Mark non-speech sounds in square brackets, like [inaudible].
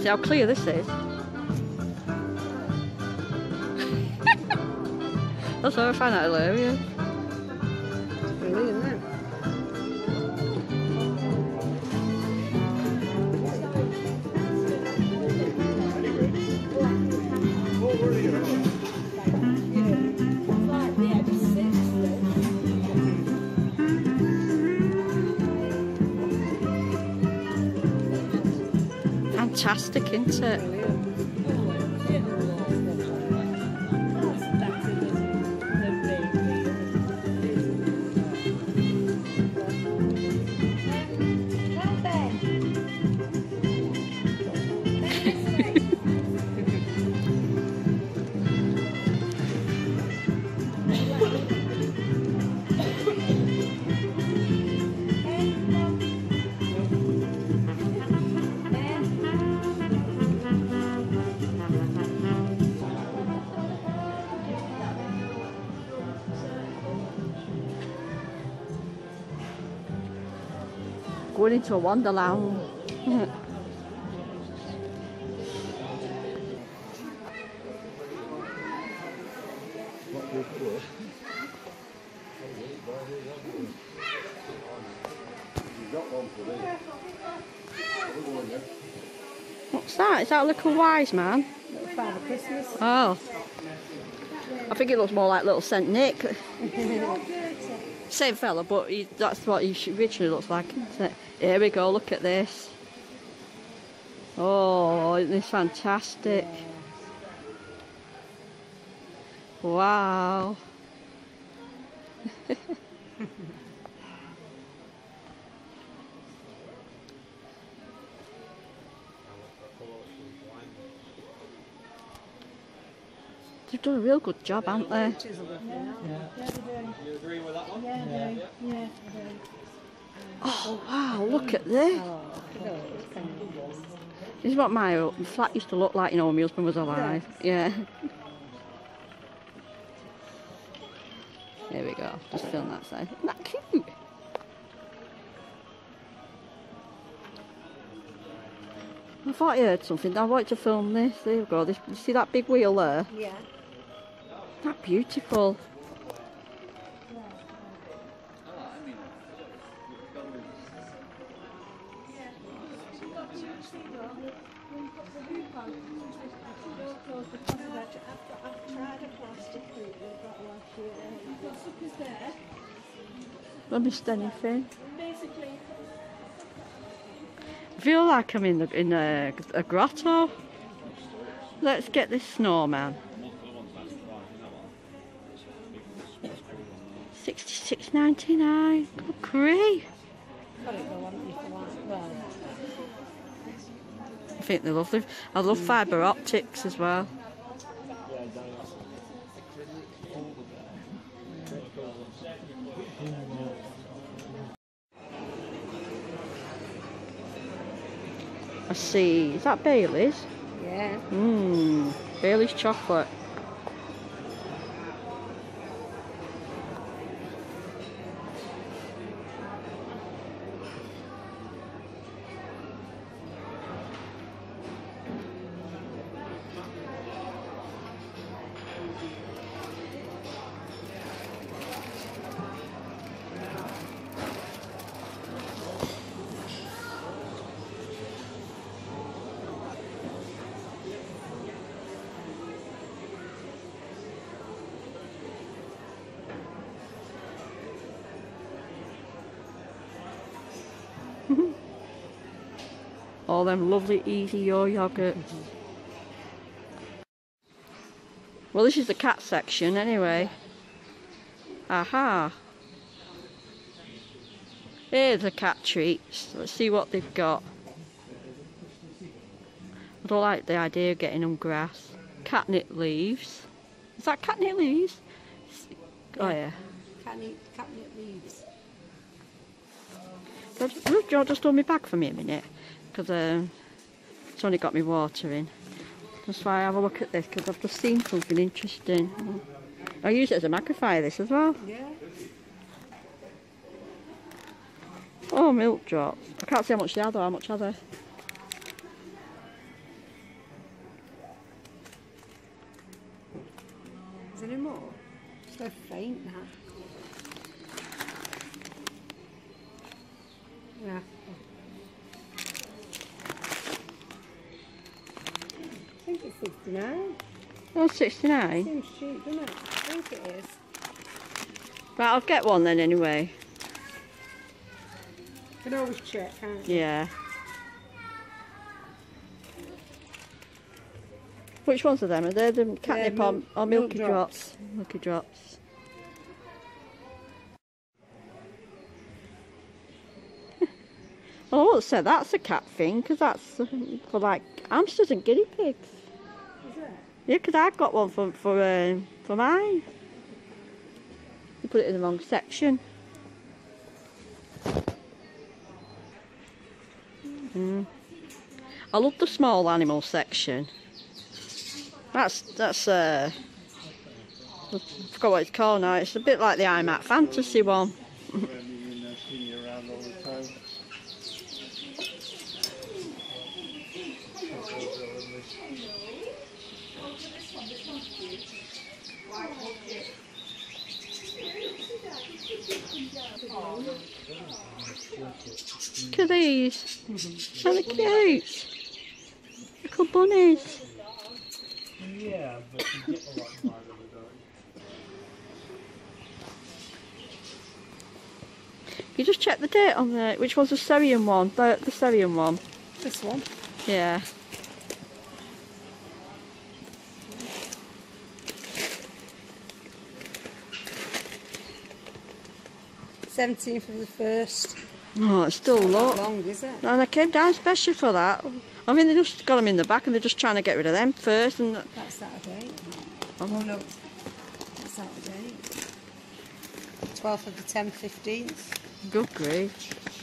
See how clear this is? [laughs] That's how I find that hilarious. Brilliant, Fantastic, isn't it? Going into a wonderland. What's that? Is that a little wise man? Father Christmas. Oh. I think it looks more like little Saint Nick. [laughs] Same fella, but he, that's what he originally looks like. Here we go, look at this. Oh, isn't this fantastic? Wow. [laughs] They've done a real good job, haven't they? It is a lovely night. You agree with that one? Yeah, I do. Yeah, Oh, wow, look at this. Look at those penguins. This is what my flat used to look like, you know, when my husband was alive. Yeah. There we go. Just film that side. Isn't that cute? I thought I heard something. I wanted to film this. There you go. This, you see that big wheel there? Yeah. That beautiful? I missed anything. I feel like I'm in the, in a, a grotto. Let's get this snowman. 66.99. Good grief. I think they're lovely. I love fibre optics as well. I see. Is that Bailey's? Yeah. Mmm. Bailey's chocolate. All them lovely easy yogurt. Well, this is the cat section anyway. Aha. Here's the cat treats. Let's see what they've got. I don't like the idea of getting them grass. Catnip leaves. Is that catnip leaves? Oh yeah. Catnip, catnip leaves. Just, look, Joe, just hold me back for me a minute, because um, it's only got me water in. That's why I have a look at this, because I've just seen something interesting. I use it as a magnifier, this as well. Yeah. Oh, milk drops. I can't see how much they are though. How much are they? Is there any more? So faint that. Yeah. I think it's 69. Oh, 69. Seems cheap, doesn't it? I think it is. Right, I'll get one then anyway. You can always check, can't you? Yeah. Which ones are them? Are they the catnip or, milk- or milk milky drops? Milky drops. well, I won't say that's a cat thing because that's uh, for like hamsters and guinea pigs. Yeah, because I got one for for um, for mine. You put it in the wrong section. Mm. I love the small animal section. That's that's uh, I forgot what it's called now. It's a bit like the iMac Fantasy one. Running in there, seeing you around all the time. Look at these. How they cute. Little bunnies. Yeah, but you get a lot more of it, don't You just check the date on the which one's the Syrian one? The the Syrian one. This one. Yeah. Seventeenth of the first. Oh, it's still low. long, is it? And I came down especially for that. I mean, they just got them in the back and they're just trying to get rid of them first. And That's Saturday. Oh. Oh no. That's Saturday. 12th of the 10th, 15th. good grief.